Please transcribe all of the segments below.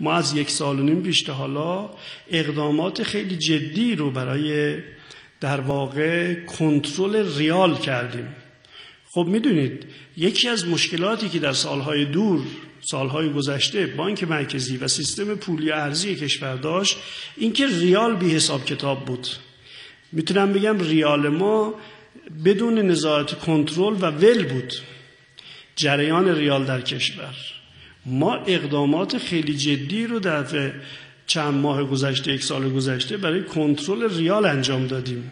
ما از یک سال و نیم پیش تا حالا اقدامات خیلی جدی رو برای در واقع کنترل ریال کردیم. خب می‌دونید یکی از مشکلاتی که در سالهای دور سالهای گذشته بانک مرکزی و سیستم پولی ارزی کشور داشت اینکه ریال بی حساب کتاب بود. می‌تونم بگم ریال ما بدون نظارت کنترل و ول بود. جریان ریال در کشور. ما اقدامات خیلی جدی رو در چند ماه گذشته یک سال گذشته برای کنترل ریال انجام دادیم.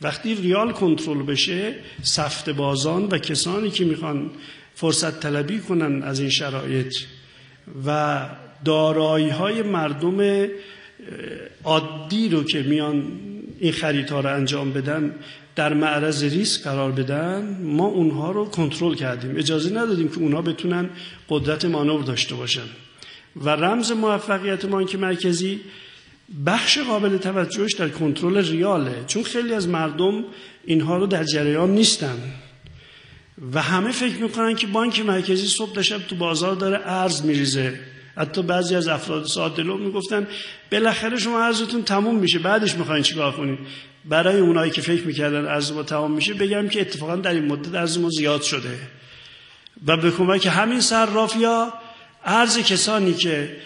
وقتی ریال کنترل بشه سفت بازان و کسانی که می‌خوان فرصت طلبی کنن از این شرایط و دارایی های مردم عادی رو که میان این خریدها رو انجام بدن در معرض ریسک قرار بدن ما اونها رو کنترل کردیم. اجازه ندادیم که اونها بتونن قدرت مانور داشته باشن. و رمز موفقیت بانک مرکزی بخش قابل توجهش در کنترل ریاله. چون خیلی از مردم اینها رو در جریان نیستن. و همه فکر می‌کنن که بانک مرکزی صبح شب تو بازار داره ارز میریزه. حتی بعضی از افراد سادلو می‌گفتن بالاخره شما ارزتون تموم میشه. بعدش می‌خواین چیکار کنین؟ برای اونایی که فکر می‌کردن ارز ما تمام میشه بگم که اتفاقا در این مدت ارز ما زیاد شده. و به کمک همین صرافیا ارز کسانی که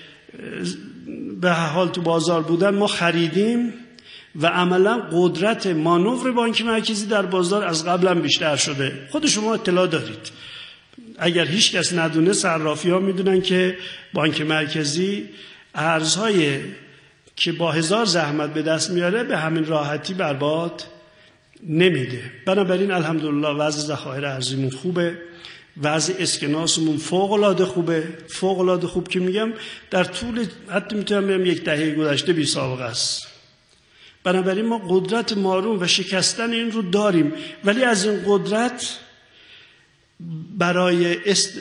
به حال تو بازار بودن ما خریدیم و عملا قدرت مانور بانک مرکزی در بازار از قبلا بیشتر شده. خود شما اطلاع دارید. اگر هیچ کس ندونه صرافی ها می‌دونن که بانک مرکزی ارزهای که با هزار زحمت به دست میاره به همین راحتی برباد نمیده. بنابراین الحمدلله وضع ذخایر ارزیمون خوبه وضع اسکناسمون فوق العاده خوبه. فوق العاده خوب که میگم در طول حتی می‌تونم بگم یک دهه گذشته بی سابقه است. بنابراین ما قدرت مارون و شکستن این رو داریم. ولی از این قدرت برای است...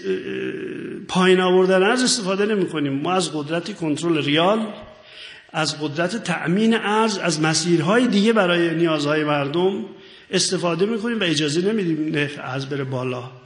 پایین آوردن ارز استفاده نمی کنیم ما از قدرت کنترل ریال از قدرت تأمین ارز از مسیرهای دیگه برای نیازهای مردم استفاده می‌کنیم و اجازه نمیدیم نرخ ارز بره بالا.